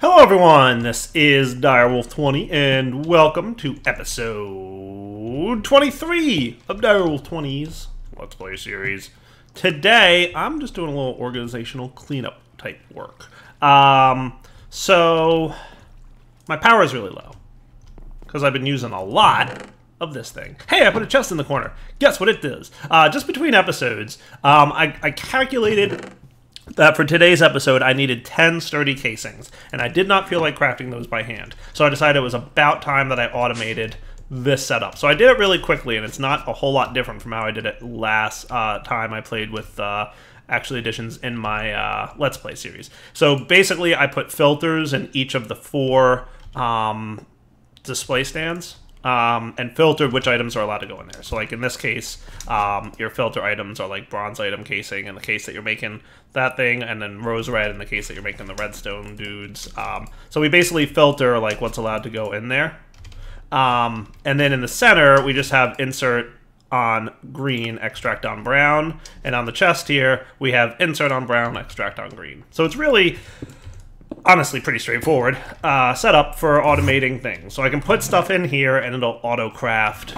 Hello, everyone. This is Direwolf20, and welcome to episode 23 of Direwolf 20's Let's Play series. Today, I'm just doing a little organizational cleanup type work. Um, so, my power is really low because I've been using a lot of this thing. Hey, I put a chest in the corner. Guess what it does? Uh, just between episodes, um, I, I calculated that for today's episode I needed 10 sturdy casings, and I did not feel like crafting those by hand. So I decided it was about time that I automated this setup. So I did it really quickly, and it's not a whole lot different from how I did it last uh, time I played with uh, actually additions in my uh, Let's Play series. So basically I put filters in each of the four um, display stands um, and filtered which items are allowed to go in there. So like in this case, um, your filter items are like bronze item casing in the case that you're making that thing, and then rose red in the case that you're making the redstone dudes. Um, so we basically filter like what's allowed to go in there. Um, and then in the center, we just have insert on green, extract on brown, and on the chest here, we have insert on brown, extract on green. So it's really honestly pretty straightforward uh, setup for automating things. So I can put stuff in here and it'll auto craft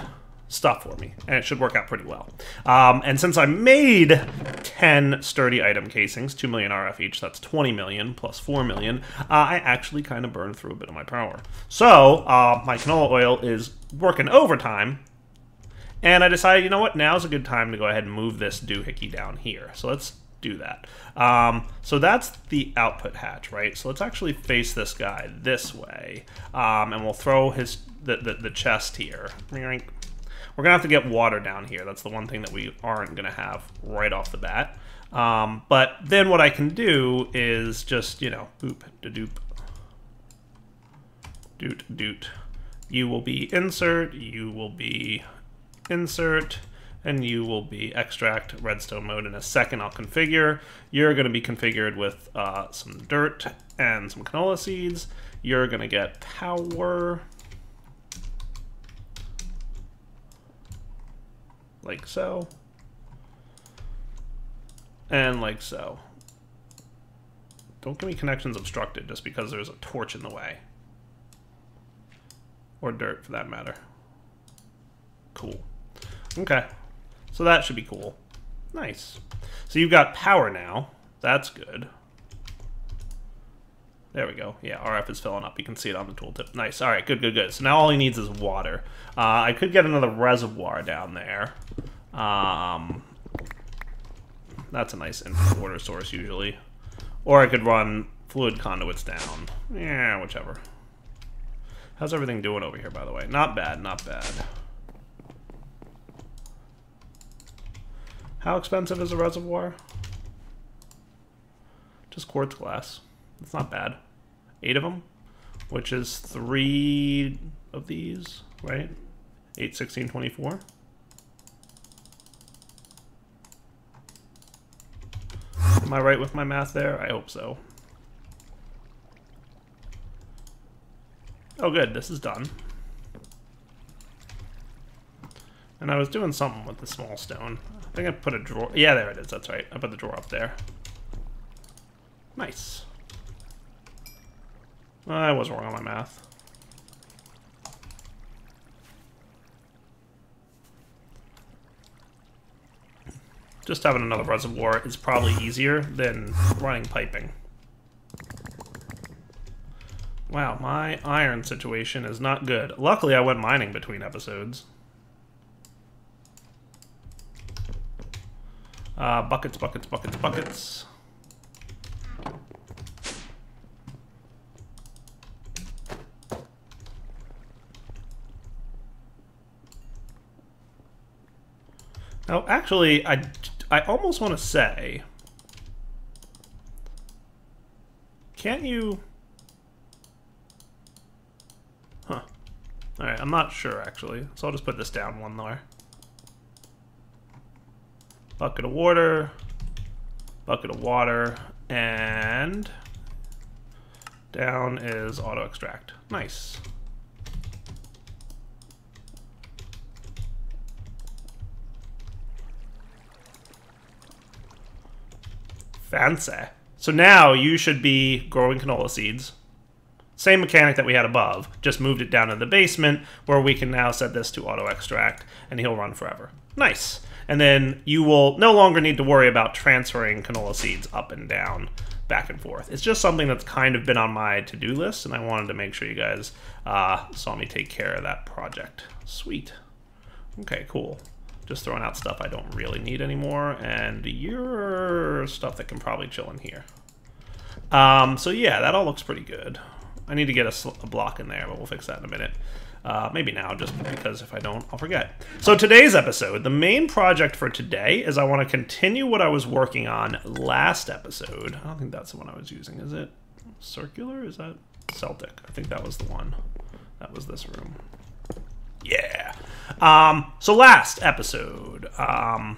stuff for me, and it should work out pretty well. Um, and since I made 10 sturdy item casings, 2 million RF each, that's 20 million plus 4 million, uh, I actually kind of burned through a bit of my power. So uh, my canola oil is working overtime, and I decided, you know what, now's a good time to go ahead and move this doohickey down here. So let's do that. Um, so that's the output hatch, right? So let's actually face this guy this way, um, and we'll throw his the, the, the chest here. We're gonna have to get water down here. That's the one thing that we aren't gonna have right off the bat. Um, but then what I can do is just, you know, boop, da doop, doot, doot. You will be insert, you will be insert, and you will be extract redstone mode in a second I'll configure. You're going to be configured with uh, some dirt and some canola seeds. You're going to get power. Like so. And like so. Don't give me connections obstructed just because there's a torch in the way. Or dirt, for that matter. Cool. Okay. So that should be cool. Nice. So you've got power now. That's good. There we go. Yeah, RF is filling up. You can see it on the tooltip. Nice. All right, good, good, good. So now all he needs is water. Uh, I could get another reservoir down there. Um, that's a nice water source usually. Or I could run fluid conduits down. Yeah, whichever. How's everything doing over here, by the way? Not bad, not bad. How expensive is a reservoir? Just quartz glass. It's not bad. Eight of them, which is three of these, right? 8, 16, 24. Am I right with my math there? I hope so. Oh good, this is done. And I was doing something with the small stone. I think I put a drawer. Yeah, there it is. That's right. I put the drawer up there. Nice. I was wrong on my math. Just having another reservoir is probably easier than running piping. Wow, my iron situation is not good. Luckily, I went mining between episodes. Uh, buckets, buckets, buckets, buckets. Now, actually, I, I almost want to say, can't you... Huh. Alright, I'm not sure, actually. So I'll just put this down one there. Bucket of water, bucket of water, and down is auto extract. Nice. Fancy. So now you should be growing canola seeds Same mechanic that we had above, just moved it down to the basement where we can now set this to auto extract and he'll run forever. Nice. And then you will no longer need to worry about transferring canola seeds up and down, back and forth. It's just something that's kind of been on my to-do list and I wanted to make sure you guys uh, saw me take care of that project. Sweet. Okay, cool. Just throwing out stuff I don't really need anymore, and your stuff that can probably chill in here. Um, so yeah, that all looks pretty good. I need to get a, a, block in there, but we'll fix that in a minute. Uh, maybe now, just because if I don't, I'll forget. So today's episode, the main project for today is I want to continue what I was working on last episode. I don't think that's the one I was using. Is it circular? Is that Celtic? I think that was the one. That was this room. Yeah. Um, so last episode, um,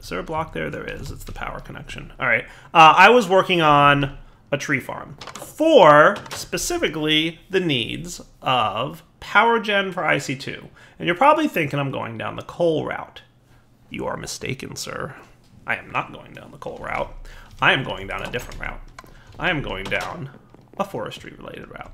is there a block there? There is. It's the power connection. All right. Uh, I was working on a tree farm for specifically the needs of power gen for IC2. And you're probably thinking I'm going down the coal route. You are mistaken, sir. I am not going down the coal route. I am going down a different route. I am going down a forestry related route.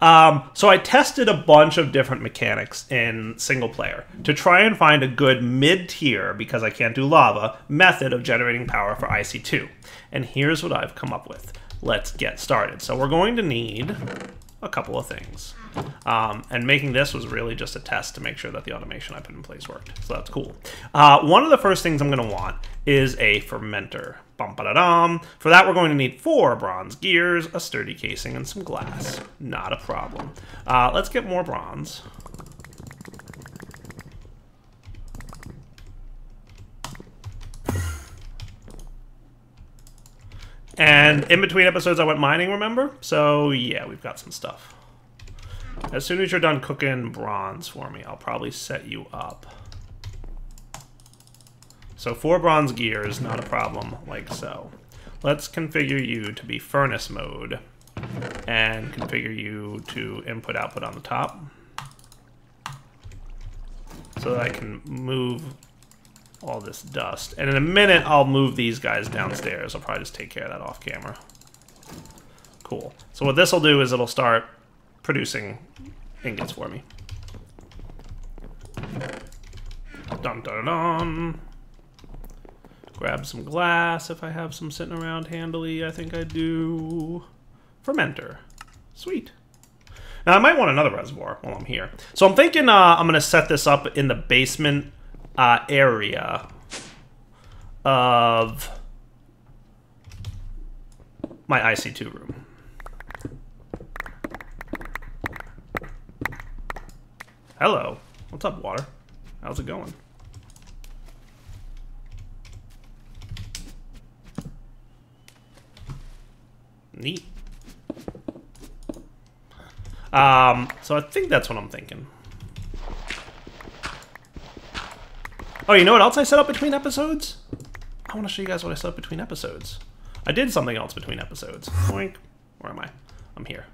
Um, so I tested a bunch of different mechanics in single player to try and find a good mid tier, because I can't do lava, method of generating power for IC2. And here's what I've come up with. Let's get started. So we're going to need a couple of things. Um, and making this was really just a test to make sure that the automation I put in place worked. So that's cool. Uh, one of the first things I'm going to want is a fermenter. Bum, ba, da, dum. For that, we're going to need four bronze gears, a sturdy casing, and some glass. Not a problem. Uh, let's get more bronze. And in between episodes, I went mining, remember? So, yeah, we've got some stuff. As soon as you're done cooking bronze for me, I'll probably set you up. So four bronze gears, not a problem, like so. Let's configure you to be furnace mode and configure you to input output on the top so that I can move all this dust. And in a minute, I'll move these guys downstairs. I'll probably just take care of that off camera. Cool. So what this will do is it'll start producing ingots for me. Dun dun dun. Grab some glass if I have some sitting around handily. I think I do. Fermenter. Sweet. Now I might want another reservoir while I'm here. So I'm thinking uh, I'm going to set this up in the basement uh, area of my IC2 room. Hello. What's up, water? How's it going? Neat. Um, so I think that's what I'm thinking. Oh, you know what else I set up between episodes? I want to show you guys what I set up between episodes. I did something else between episodes. Boink. Where am I? I'm here.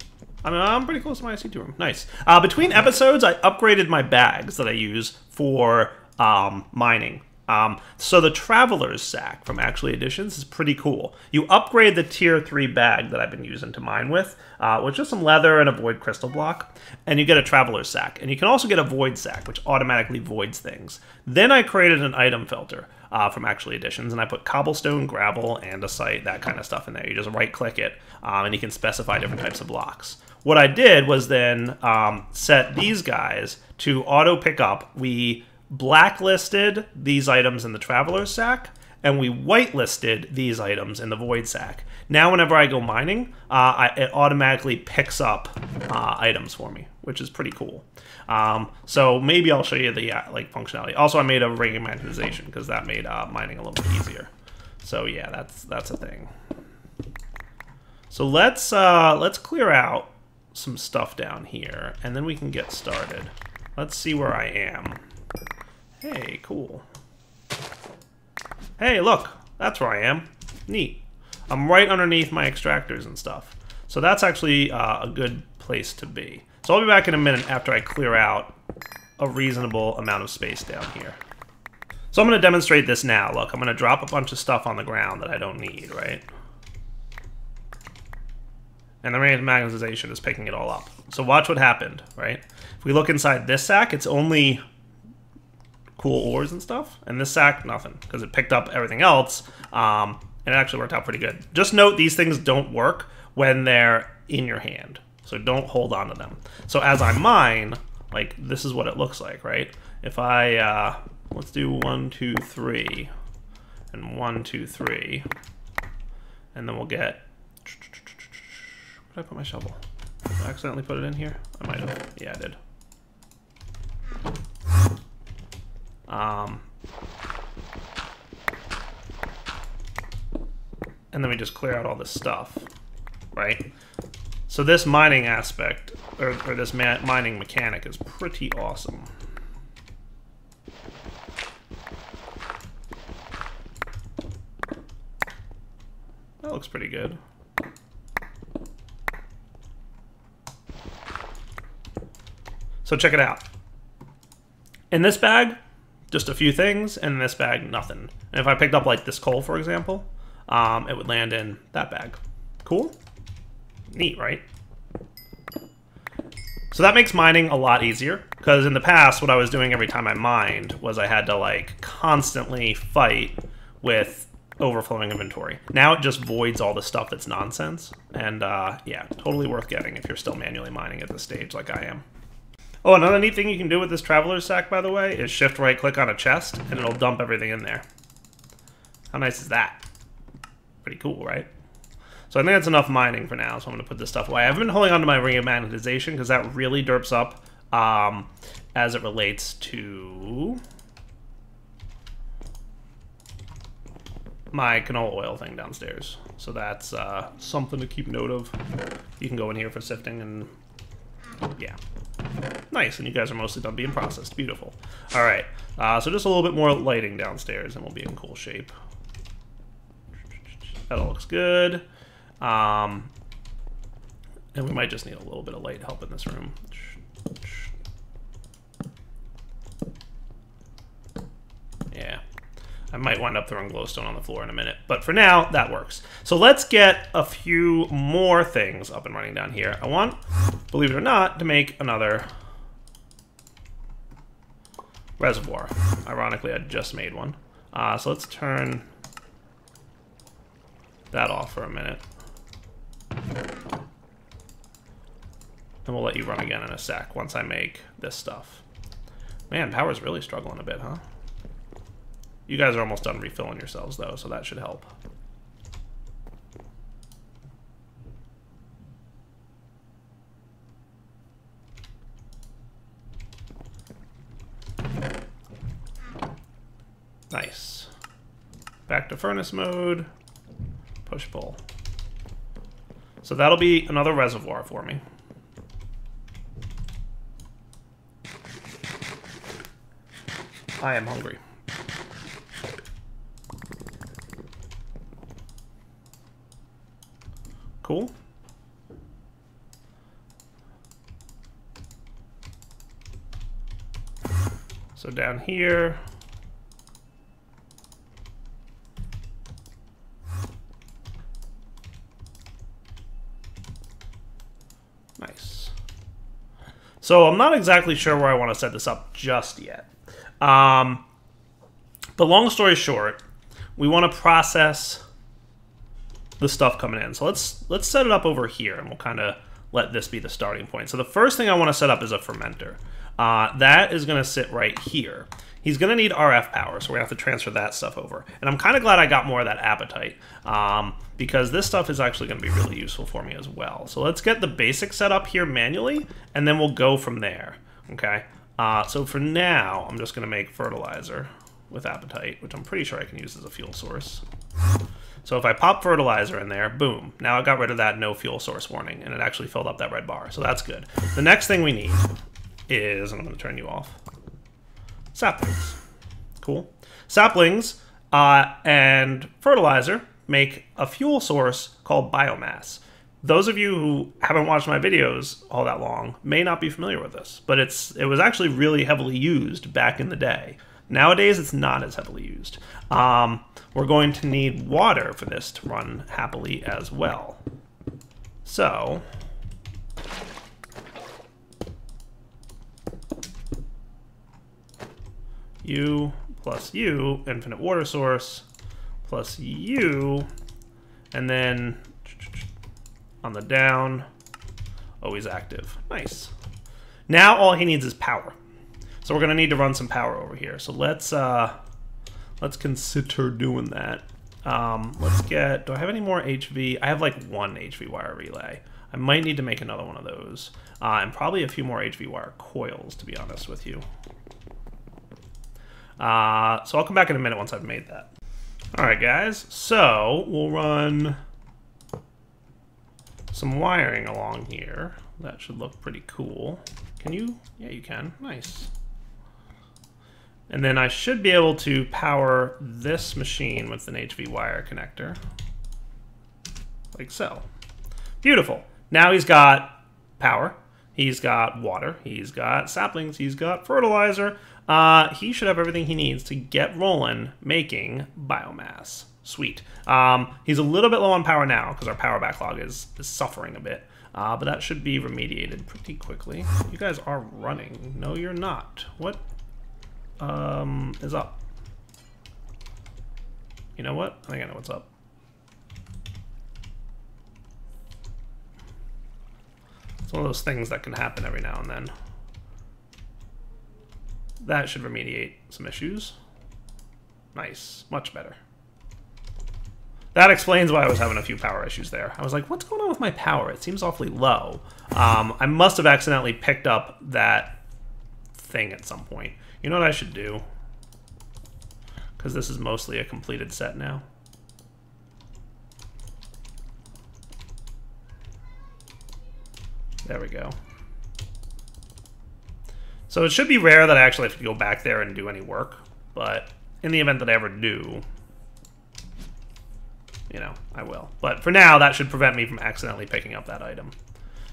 I'm, I'm pretty close to my IC2 room. Nice. Uh, between episodes, I upgraded my bags that I use for um, mining. Um, so the Traveler's Sack from Actually Additions is pretty cool. You upgrade the Tier 3 bag that I've been using to mine with, uh, just some leather and a Void Crystal Block, and you get a Traveler's Sack. And you can also get a Void Sack, which automatically voids things. Then I created an item filter uh, from Actually Additions, and I put cobblestone, gravel, and andesite, that kind of stuff in there. You just right-click it, um, and you can specify different types of blocks. What I did was then um, set these guys to auto pick up. We blacklisted these items in the Traveler's Sack, and we whitelisted these items in the Void Sack. Now, whenever I go mining, uh, I, it automatically picks up uh, items for me, which is pretty cool. Um, so maybe I'll show you the uh, like functionality. Also, I made a ring magnetization because that made uh, mining a little bit easier. So yeah, that's that's a thing. So let's uh, let's clear out some stuff down here, and then we can get started. Let's see where I am. Hey, cool. Hey, look! That's where I am. Neat. I'm right underneath my extractors and stuff. So that's actually uh, a good place to be. So I'll be back in a minute after I clear out a reasonable amount of space down here. So I'm going to demonstrate this now. Look, I'm going to drop a bunch of stuff on the ground that I don't need, right? and the radiant magnetization is picking it all up. So watch what happened, right? If we look inside this sack, it's only cool ores and stuff, and this sack, nothing, because it picked up everything else, um, and it actually worked out pretty good. Just note these things don't work when they're in your hand, so don't hold on to them. So as I mine, like, this is what it looks like, right? If I, uh, let's do one, two, three, and one, two, three, and then we'll get where did I put my shovel? Did I accidentally put it in here? I might have. Yeah, I did. Um, and then we just clear out all this stuff, right? So this mining aspect, or, or this mining mechanic is pretty awesome. That looks pretty good. So check it out. In this bag, just a few things, and in this bag, nothing. And if I picked up like this coal, for example, um, it would land in that bag. Cool? Neat, right? So that makes mining a lot easier, because in the past, what I was doing every time I mined was I had to like constantly fight with overflowing inventory. Now it just voids all the stuff that's nonsense, and uh, yeah, totally worth getting if you're still manually mining at this stage like I am. Oh, another neat thing you can do with this Traveler's Sack, by the way, is shift right click on a chest, and it'll dump everything in there. How nice is that? Pretty cool, right? So I think that's enough mining for now, so I'm going to put this stuff away. I've been holding on to my ring of magnetization because that really derps up um, as it relates to my canola oil thing downstairs. So that's uh, something to keep note of. You can go in here for sifting and yeah. Nice, and you guys are mostly done being processed. Beautiful. All right, uh, so just a little bit more lighting downstairs, and we'll be in cool shape. That all looks good. Um, and we might just need a little bit of light help in this room. Yeah. I might wind up throwing glowstone on the floor in a minute. But for now, that works. So let's get a few more things up and running down here. I want, believe it or not, to make another reservoir. Ironically, I just made one. Uh, so let's turn that off for a minute. And we'll let you run again in a sec once I make this stuff. Man, power's really struggling a bit, huh? You guys are almost done refilling yourselves, though, so that should help. Nice. Back to furnace mode. Push pull. So that'll be another reservoir for me. I am hungry. Cool. So down here, Nice. So I'm not exactly sure where I want to set this up just yet. Um, but long story short, we want to process the stuff coming in. So let's let's set it up over here, and we'll kind of let this be the starting point. So the first thing I want to set up is a fermenter. Uh, that is going to sit right here. He's going to need RF power, so we have to transfer that stuff over. And I'm kind of glad I got more of that apatite, um, because this stuff is actually going to be really useful for me as well. So let's get the basic set up here manually, and then we'll go from there, okay? Uh, so for now, I'm just going to make fertilizer with apatite, which I'm pretty sure I can use as a fuel source. So if I pop fertilizer in there, boom, now I got rid of that no fuel source warning, and it actually filled up that red bar, so that's good. The next thing we need is, and I'm going to turn you off, saplings. Cool. Saplings uh, and fertilizer make a fuel source called biomass. Those of you who haven't watched my videos all that long may not be familiar with this, but it's it was actually really heavily used back in the day. Nowadays, it's not as heavily used. Um, we're going to need water for this to run happily as well. So, U plus U, infinite water source, plus U, and then on the down, always active. Nice. Now all he needs is power. So we're gonna need to run some power over here. So let's uh, let's consider doing that. Um, let's get, do I have any more HV? I have like one HV wire relay. I might need to make another one of those. Uh, and probably a few more HV wire coils, to be honest with you. Uh, so I'll come back in a minute once I've made that. All right, guys. So we'll run some wiring along here. That should look pretty cool. Can you? Yeah, you can. Nice. And then I should be able to power this machine with an HV wire connector. Like so. Beautiful. Now he's got power. He's got water. He's got saplings. He's got fertilizer. Uh, he should have everything he needs to get rolling making biomass. Sweet. Um, he's a little bit low on power now because our power backlog is, is suffering a bit. Uh, but that should be remediated pretty quickly. You guys are running. No, you're not. What um, is up? You know what? I think I know what's up. It's one of those things that can happen every now and then. That should remediate some issues. Nice. Much better. That explains why I was having a few power issues there. I was like, what's going on with my power? It seems awfully low. Um, I must have accidentally picked up that thing at some point. You know what I should do? Because this is mostly a completed set now. There we go. So it should be rare that I actually have to go back there and do any work, but in the event that I ever do, you know, I will. But for now, that should prevent me from accidentally picking up that item.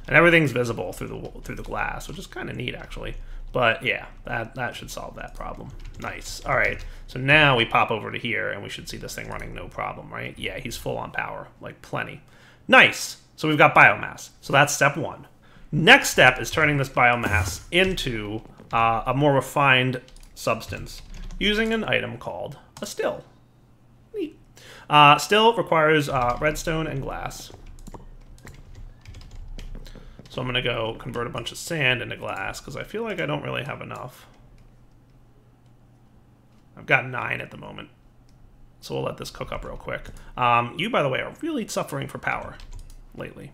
And everything's visible through the through the glass, which is kind of neat, actually. But yeah, that, that should solve that problem. Nice. All right, so now we pop over to here, and we should see this thing running no problem, right? Yeah, he's full on power, like plenty. Nice. So we've got biomass. So that's step one. Next step is turning this biomass into uh, a more refined substance using an item called a still. Neat. Uh, still requires uh, redstone and glass. So I'm going to go convert a bunch of sand into glass because I feel like I don't really have enough. I've got nine at the moment. So we'll let this cook up real quick. Um, you, by the way, are really suffering for power lately.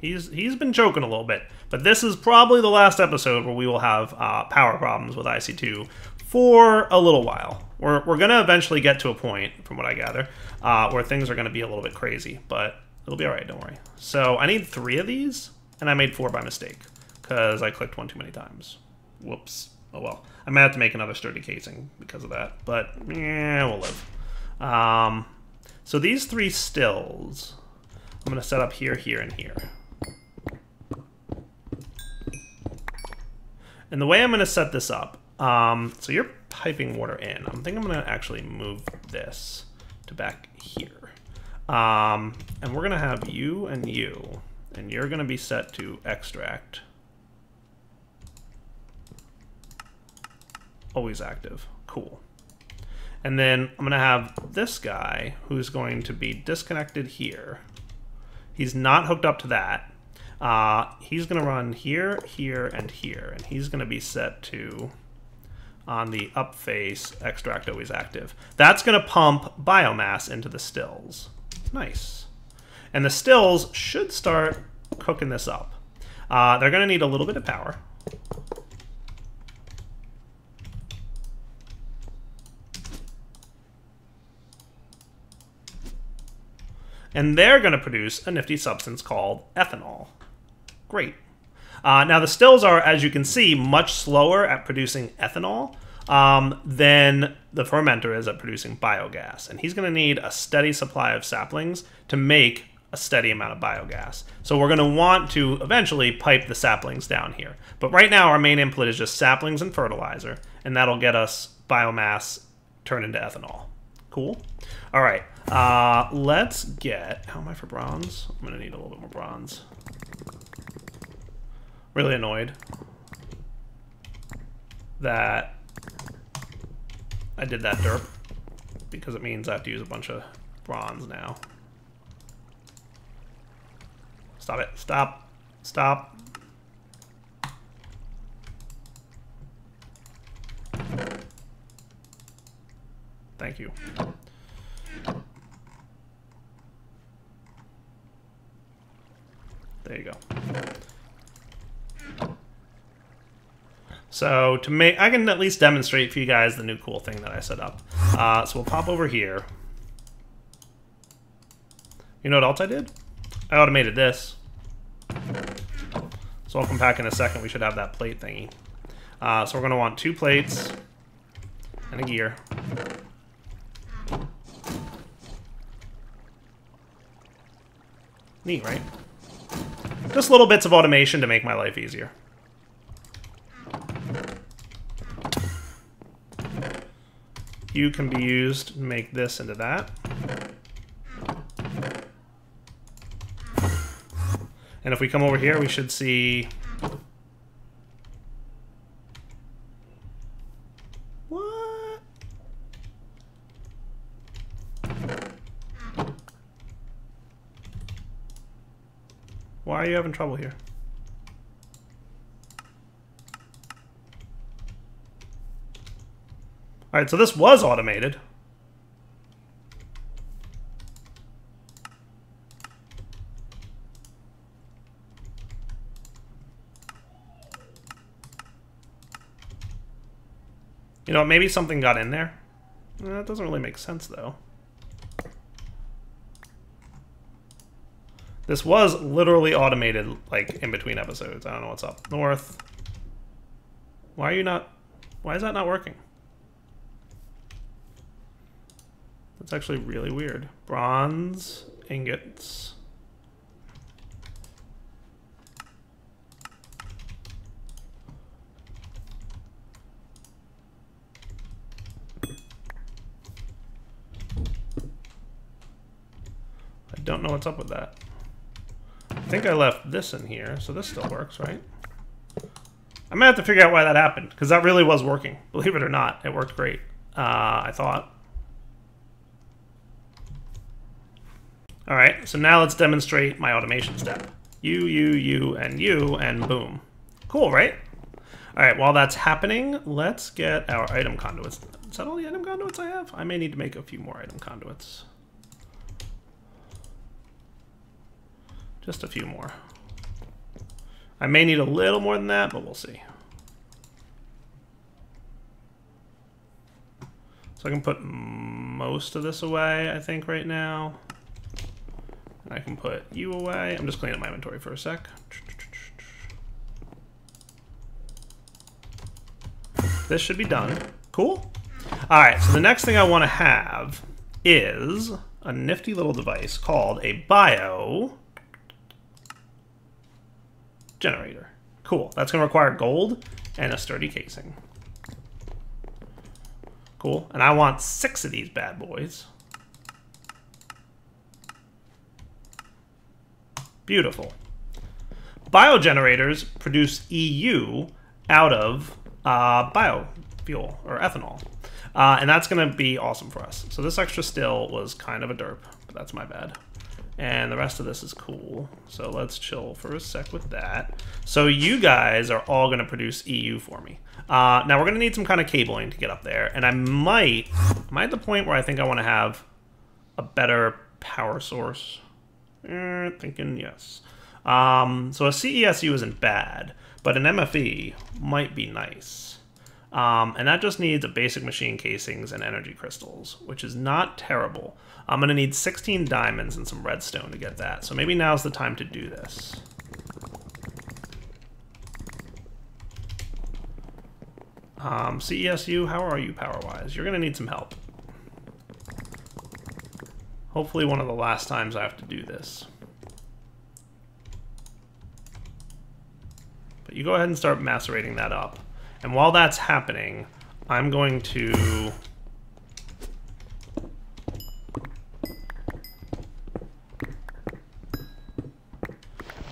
He's he's been choking a little bit, but this is probably the last episode where we will have uh, power problems with IC2 for a little while. We're, we're going to eventually get to a point, from what I gather, uh, where things are going to be a little bit crazy, but it'll be all right, don't worry. So I need three of these, and I made four by mistake, because I clicked one too many times. Whoops. Oh well. I might have to make another sturdy casing because of that, but yeah, we'll live. Um, so these three stills, I'm going to set up here, here, and here. And the way I'm going to set this up, um, so you're piping water in. I'm thinking I'm going to actually move this to back here. Um, and we're going to have you and you, and you're going to be set to extract. Always active. Cool. And then I'm going to have this guy who's going to be disconnected here. He's not hooked up to that. Uh, he's going to run here, here, and here, and he's going to be set to on the up face extract always active. That's going to pump biomass into the stills. Nice. And the stills should start cooking this up. Uh, they're going to need a little bit of power. And they're going to produce a nifty substance called ethanol. Great. Uh, now, the stills are, as you can see, much slower at producing ethanol um, than the fermenter is at producing biogas. And he's going to need a steady supply of saplings to make a steady amount of biogas. So we're going to want to eventually pipe the saplings down here. But right now, our main input is just saplings and fertilizer, and that'll get us biomass turned into ethanol. Cool. All right. Uh, let's get... How am I for bronze? I'm going to need a little bit more bronze. Really annoyed that I did that derp because it means I have to use a bunch of bronze now. Stop it. Stop. Stop. Thank you. There you go. So to make, I can at least demonstrate for you guys the new cool thing that I set up. Uh, so we'll pop over here. You know what else I did? I automated this. So I'll come back in a second. We should have that plate thingy. Uh, so we're going to want two plates and a gear. Neat, right? Just little bits of automation to make my life easier. You can be used to make this into that. And if we come over here, we should see... What? Why are you having trouble here? Alright, so this was automated. You know, maybe something got in there. Eh, that doesn't really make sense, though. This was literally automated, like, in between episodes. I don't know what's up. North. Why are you not... Why is that not working? That's actually really weird. Bronze ingots. I don't know what's up with that. I think I left this in here, so this still works, right? I might have to figure out why that happened, because that really was working. Believe it or not, it worked great, uh, I thought. All right, so now let's demonstrate my automation step. You, you, you, and you, and boom. Cool, right? All right, while that's happening, let's get our item conduits. Is that all the item conduits I have? I may need to make a few more item conduits. Just a few more. I may need a little more than that, but we'll see. So I can put most of this away, I think, right now. I can put you away. I'm just cleaning up my inventory for a sec. This should be done. Cool. All right, so the next thing I want to have is a nifty little device called a bio generator. Cool. That's going to require gold and a sturdy casing. Cool. And I want six of these bad boys. Beautiful. Biogenerators produce EU out of uh, biofuel or ethanol. Uh, and that's going to be awesome for us. So this extra still was kind of a derp, but that's my bad. And the rest of this is cool. So let's chill for a sec with that. So you guys are all going to produce EU for me. Uh, now we're going to need some kind of cabling to get up there. And I might, am I at the point where I think I want to have a better power source? Eh, thinking yes. Um, so a CESU isn't bad, but an MFE might be nice. Um, and that just needs a basic machine casings and energy crystals, which is not terrible. I'm going to need 16 diamonds and some redstone to get that, so maybe now's the time to do this. Um, CESU, how are you power-wise? You're going to need some help. Hopefully one of the last times I have to do this. But you go ahead and start macerating that up. And while that's happening, I'm going to...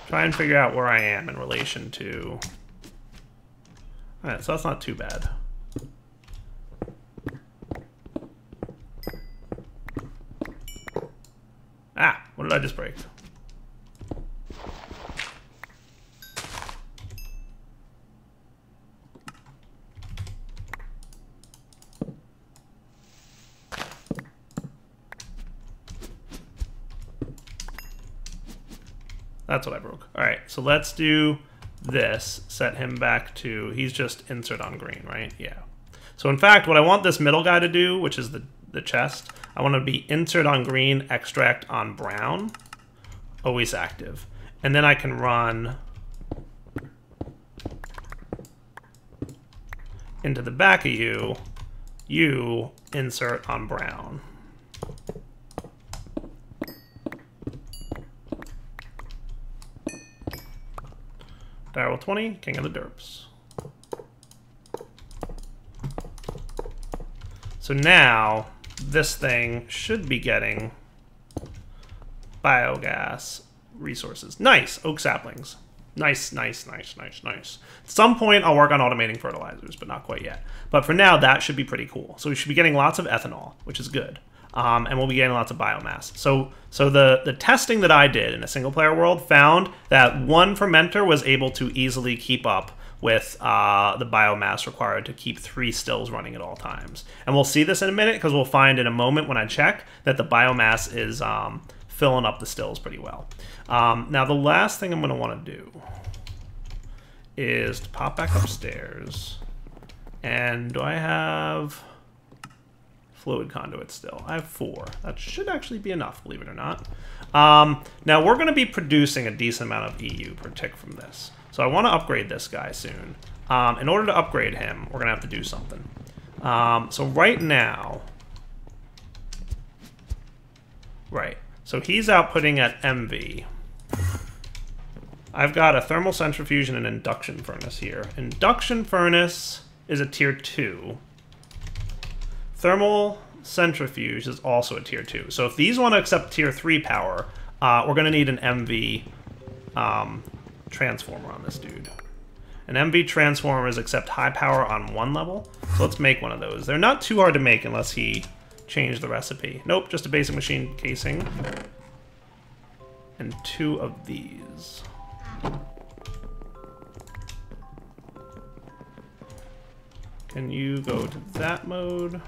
Try and figure out where I am in relation to... Alright, so that's not too bad. That's what I broke. All right, so let's do this. Set him back to, he's just insert on green, right? Yeah. So in fact, what I want this middle guy to do, which is the, the chest, I want to be insert on green, extract on brown, always active. And then I can run into the back of you, you insert on brown. Direwolf 20, King of the Derps. So now, this thing should be getting biogas resources. Nice! Oak saplings. Nice, nice, nice, nice, nice. At some point, I'll work on automating fertilizers, but not quite yet. But for now, that should be pretty cool. So we should be getting lots of ethanol, which is good um, and we'll be getting lots of biomass. So, so the, the testing that I did in a single player world found that one fermenter was able to easily keep up with uh, the biomass required to keep three stills running at all times. And we'll see this in a minute because we'll find in a moment when I check that the biomass is um, filling up the stills pretty well. Um, now the last thing I'm going to want to do is to pop back upstairs. And do I have fluid conduits still. I have four. That should actually be enough, believe it or not. Um, now, we're going to be producing a decent amount of EU per tick from this. So I want to upgrade this guy soon. Um, in order to upgrade him, we're going to have to do something. Um, so right now... Right. So he's outputting at MV. I've got a thermal centrifuge and an induction furnace here. Induction furnace is a tier 2. Thermal centrifuge is also a tier 2. So if these want to accept tier 3 power, uh, we're going to need an MV um, transformer on this dude. An MV transformers accept high power on one level, so let's make one of those. They're not too hard to make unless he changed the recipe. Nope, just a basic machine casing. And two of these. Can you go to that mode?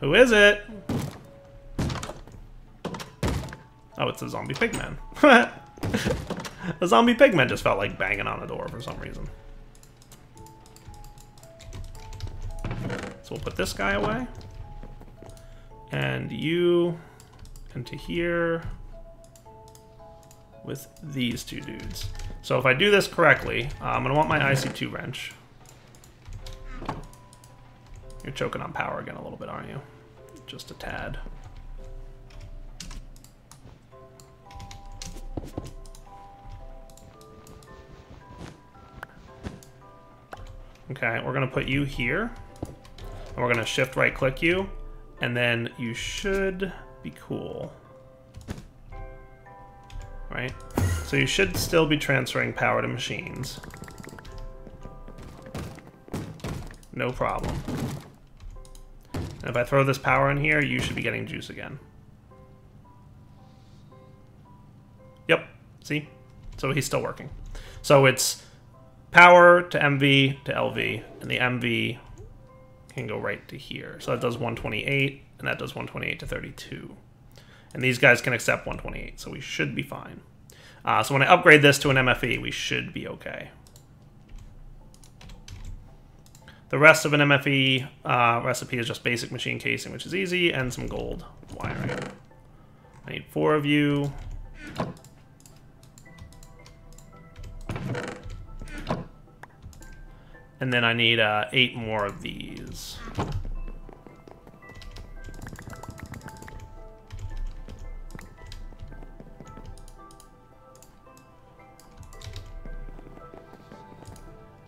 Who is it? Oh, it's a zombie pigman. the zombie pigman just felt like banging on the door for some reason. So we'll put this guy away. And you into here with these two dudes. So if I do this correctly, uh, I'm going to want my IC2 wrench. You're choking on power again a little bit, aren't you? just a tad. Okay, we're gonna put you here. And we're gonna shift right click you. And then you should be cool. Right? So you should still be transferring power to machines. No problem. And if I throw this power in here, you should be getting juice again. Yep, see? So he's still working. So it's power to MV to LV, and the MV can go right to here. So that does 128, and that does 128 to 32. And these guys can accept 128, so we should be fine. Uh, so when I upgrade this to an MFE, we should be okay. The rest of an MFE uh, recipe is just basic machine casing, which is easy, and some gold wiring. I need four of you. And then I need uh, eight more of these.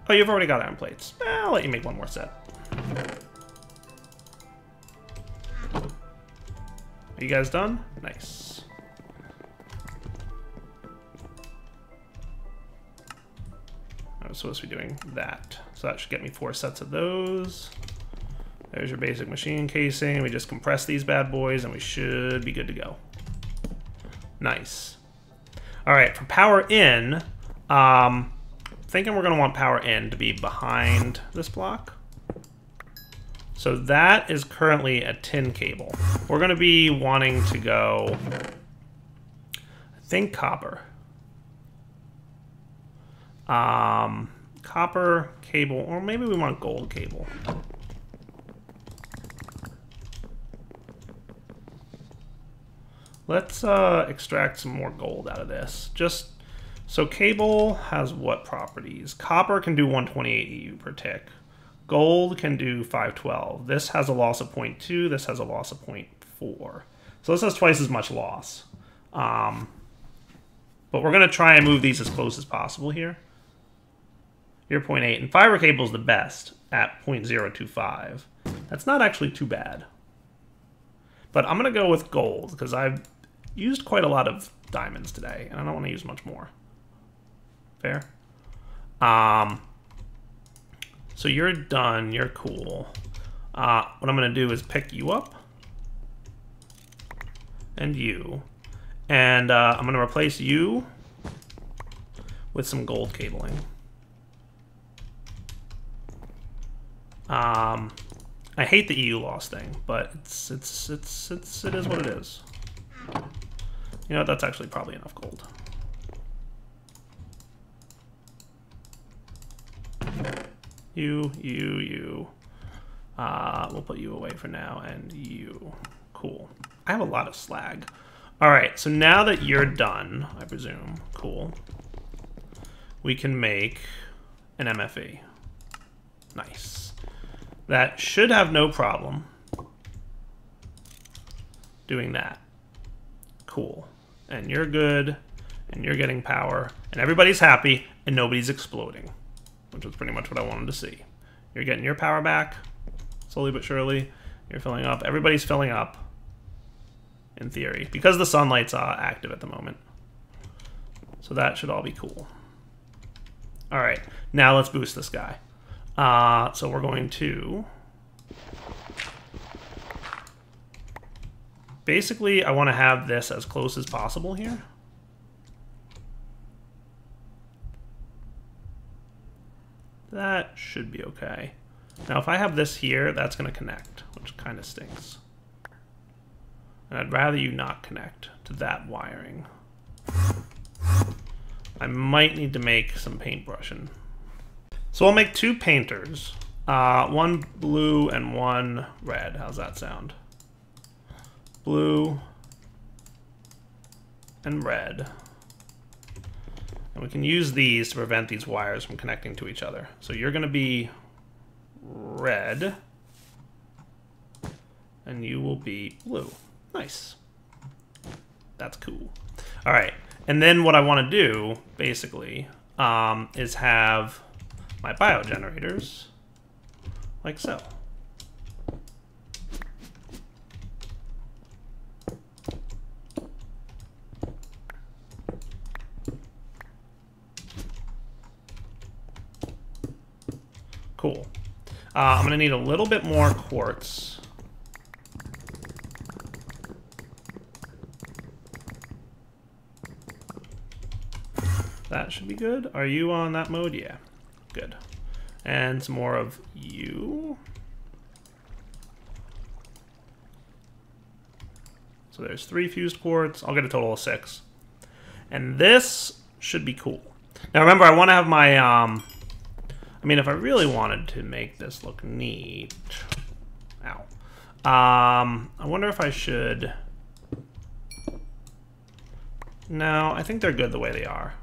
Oh, you've already got iron plates. I'll let you make one more set. Are you guys done? Nice. I was supposed to be doing that. So that should get me four sets of those. There's your basic machine casing. We just compress these bad boys and we should be good to go. Nice. All right, for power in, um, thinking we're gonna want power in to be behind this block. So that is currently a tin cable. We're gonna be wanting to go, I think copper. Um, copper cable, or maybe we want gold cable. Let's uh, extract some more gold out of this. Just so cable has what properties? Copper can do 128 EU per tick. Gold can do 512. This has a loss of 0.2. This has a loss of 0.4. So this has twice as much loss. Um, but we're going to try and move these as close as possible here. Here 0.8. And fiber cable is the best at 0.025. That's not actually too bad. But I'm going to go with gold because I've used quite a lot of diamonds today, and I don't want to use much more. Fair? Um, so you're done. You're cool. Uh, what I'm going to do is pick you up. And you. And uh, I'm going to replace you with some gold cabling. Um, I hate the EU loss thing, but it's it's it's it's it is what it is. You know, that's actually probably enough gold. You, you, you. Uh, we'll put you away for now, and you. Cool. I have a lot of slag. All right, so now that you're done, I presume, cool, we can make an MFE. Nice. That should have no problem doing that. Cool and you're good, and you're getting power, and everybody's happy, and nobody's exploding, which was pretty much what I wanted to see. You're getting your power back, slowly but surely. You're filling up. Everybody's filling up, in theory, because the sunlight's uh, active at the moment. So that should all be cool. All right, now let's boost this guy. Uh, so we're going to Basically, I want to have this as close as possible here. That should be okay. Now, if I have this here, that's going to connect, which kind of stinks. And I'd rather you not connect to that wiring. I might need to make some paintbrushing. So I'll make two painters. Uh, one blue and one red. How's that sound? blue, and red. And we can use these to prevent these wires from connecting to each other. So you're going to be red, and you will be blue. Nice. That's cool. All right, and then what I want to do, basically, um, is have my biogenerators like so. Cool. Uh, I'm going to need a little bit more quartz. That should be good. Are you on that mode? Yeah. Good. And some more of you. So there's three fused quartz. I'll get a total of six. And this should be cool. Now remember, I want to have my um, I mean, if I really wanted to make this look neat... Ow. Um, I wonder if I should... No, I think they're good the way they are.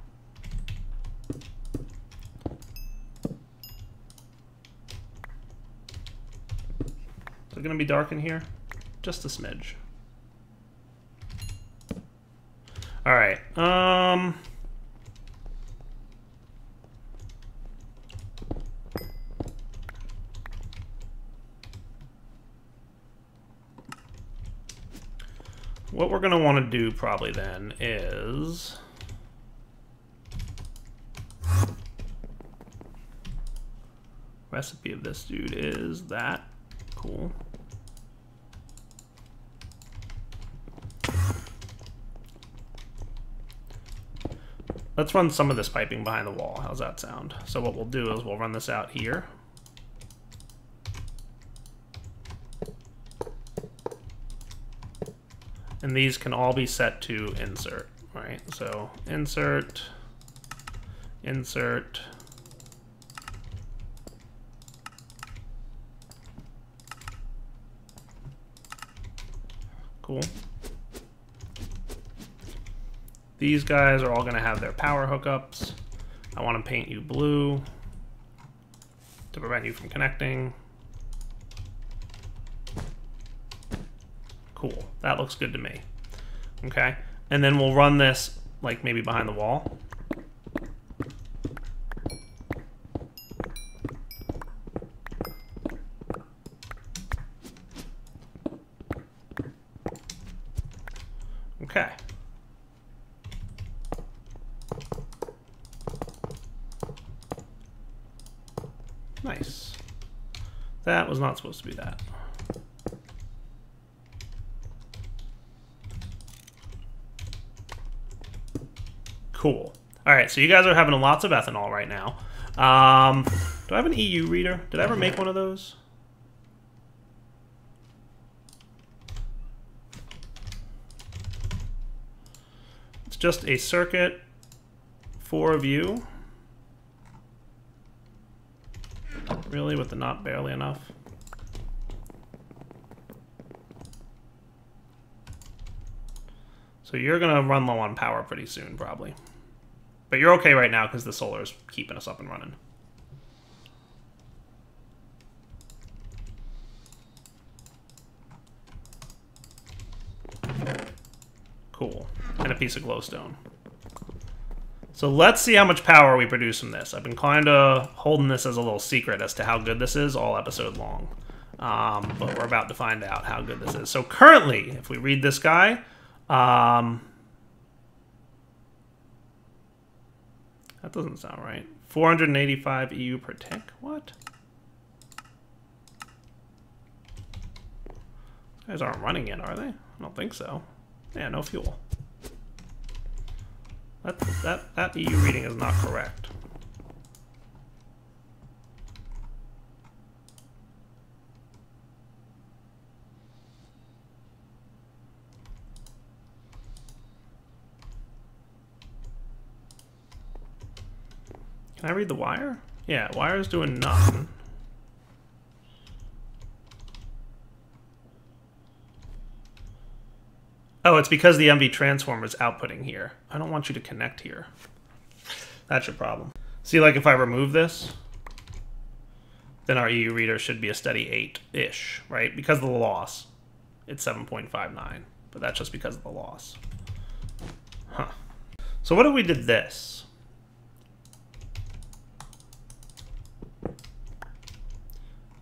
Is it going to be dark in here? Just a smidge. All right. Um... What we're going to want to do probably then is... Recipe of this dude is that. Cool. Let's run some of this piping behind the wall. How's that sound? So what we'll do is we'll run this out here. And these can all be set to insert, right? So insert, insert, Cool. These guys are all going to have their power hookups. I want to paint you blue to prevent you from connecting. Cool. That looks good to me. Okay. And then we'll run this like maybe behind the wall. Okay. Nice. That was not supposed to be that. Cool. All right, so you guys are having lots of ethanol right now. Um, do I have an EU reader? Did I ever make one of those? It's just a circuit, four of you. Really, with the not barely enough? So you're going to run low on power pretty soon, probably. But you're okay right now because the solar is keeping us up and running. Cool. And a piece of glowstone. So let's see how much power we produce from this. I've been kind of holding this as a little secret as to how good this is all episode long. Um, but we're about to find out how good this is. So currently, if we read this guy, um, that doesn't sound right. 485 EU per tick? What? These guys aren't running yet, are they? I don't think so. Yeah, no fuel. That, that, that EU reading is not correct. Can I read the wire? Yeah, wire's doing nothing. Oh, it's because the MV transformer is outputting here. I don't want you to connect here. That's your problem. See, like if I remove this, then our EU reader should be a steady 8-ish, right? Because of the loss, it's 7.59. But that's just because of the loss. Huh. So what if we did this?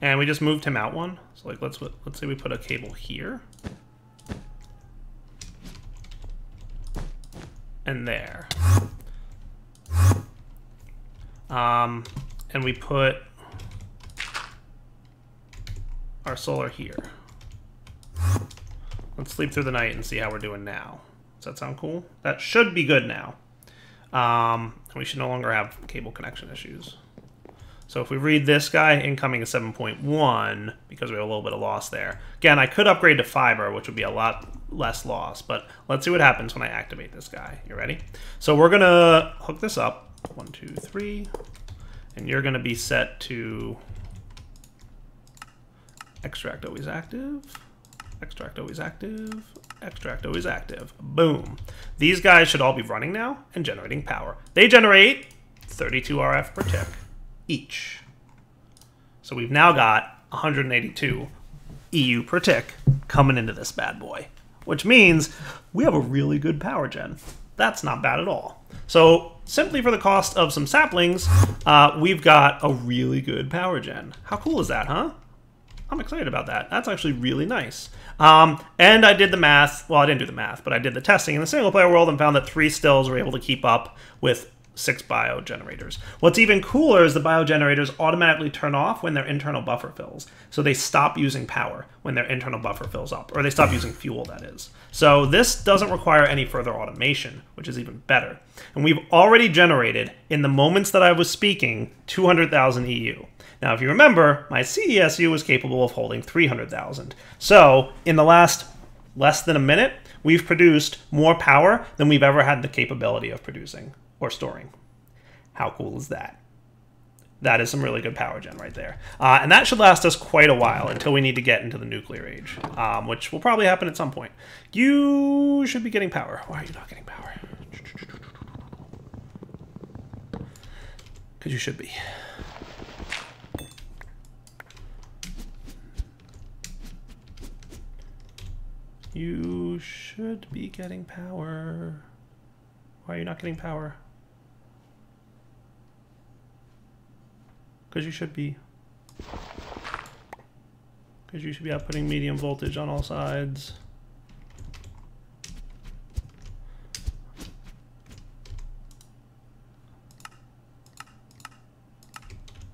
And we just moved him out one. So like let's let's say we put a cable here. and there. Um, and we put our solar here. Let's sleep through the night and see how we're doing now. Does that sound cool? That should be good now. Um, we should no longer have cable connection issues. So if we read this guy, incoming is 7.1 because we have a little bit of loss there. Again, I could upgrade to fiber, which would be a lot less loss, but let's see what happens when I activate this guy. You ready? So we're gonna hook this up. One, two, three. And you're gonna be set to extract always active, extract always active, extract always active. Boom. These guys should all be running now and generating power. They generate 32 RF per tick each. So we've now got 182 EU per tick coming into this bad boy, which means we have a really good power gen. That's not bad at all. So simply for the cost of some saplings, uh, we've got a really good power gen. How cool is that, huh? I'm excited about that. That's actually really nice. Um, and I did the math. Well, I didn't do the math, but I did the testing in the single player world and found that three stills were able to keep up with six biogenerators. What's even cooler is the biogenerators automatically turn off when their internal buffer fills. So they stop using power when their internal buffer fills up, or they stop using fuel, that is. So this doesn't require any further automation, which is even better. And we've already generated, in the moments that I was speaking, 200,000 EU. Now, if you remember, my CESU was capable of holding 300,000. So in the last less than a minute, we've produced more power than we've ever had the capability of producing or storing. How cool is that? That is some really good power gen right there. Uh, and that should last us quite a while until we need to get into the nuclear age, um, which will probably happen at some point. You should be getting power. Why are you not getting power? Because you should be. You should be getting power. Why are you not getting power? Because you should be. Because you should be outputting medium voltage on all sides.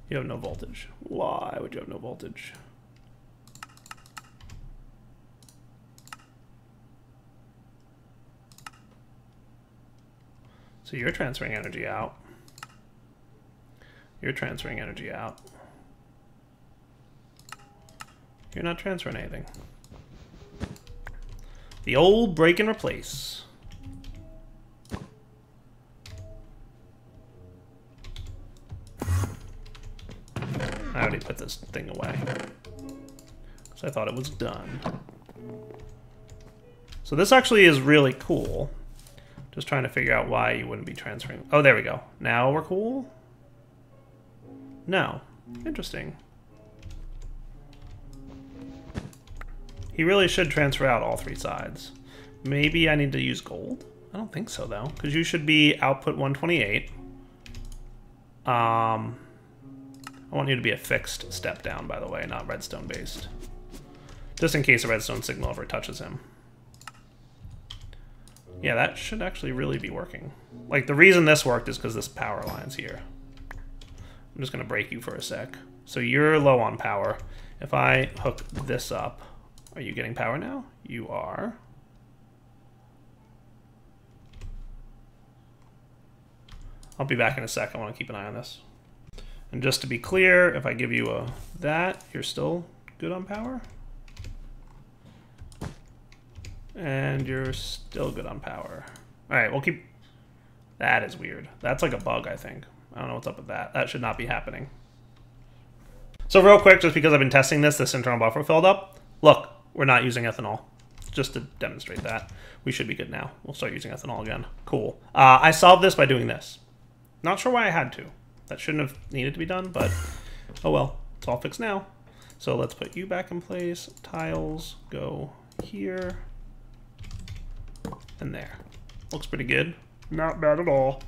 You have no voltage. Why would you have no voltage? So you're transferring energy out. You're transferring energy out. You're not transferring anything. The old break and replace. I already put this thing away. So I thought it was done. So this actually is really cool. Just trying to figure out why you wouldn't be transferring. Oh, there we go. Now we're cool? No. Interesting. He really should transfer out all three sides. Maybe I need to use gold? I don't think so, though, because you should be output 128. Um, I want you to be a fixed step down, by the way, not redstone based. Just in case a redstone signal ever touches him. Yeah, that should actually really be working. Like, the reason this worked is because this power line's here. I'm just going to break you for a sec. So you're low on power. If I hook this up, are you getting power now? You are. I'll be back in a sec. I want to keep an eye on this. And just to be clear, if I give you a that, you're still good on power? And you're still good on power. All right, we'll keep... That is weird. That's like a bug, I think. I don't know what's up with that. That should not be happening. So real quick, just because I've been testing this, this internal buffer filled up. Look, we're not using ethanol. Just to demonstrate that. We should be good now. We'll start using ethanol again. Cool. Uh, I solved this by doing this. Not sure why I had to. That shouldn't have needed to be done, but oh well. It's all fixed now. So let's put you back in place. Tiles go here and there. Looks pretty good. Not bad at all.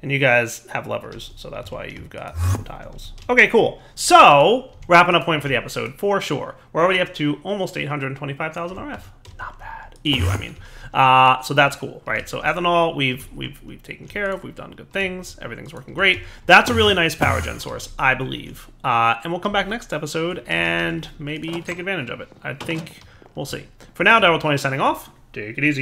And you guys have levers, so that's why you've got tiles. Okay, cool. So, wrapping up point for the episode, for sure. We're already up to almost 825,000 RF. Not bad. EU, I mean. Uh, so that's cool, right? So ethanol, we've we've we've taken care of. We've done good things. Everything's working great. That's a really nice power gen source, I believe. Uh, and we'll come back next episode and maybe take advantage of it. I think We'll see. For now, Direwolf20 signing off. Take it easy.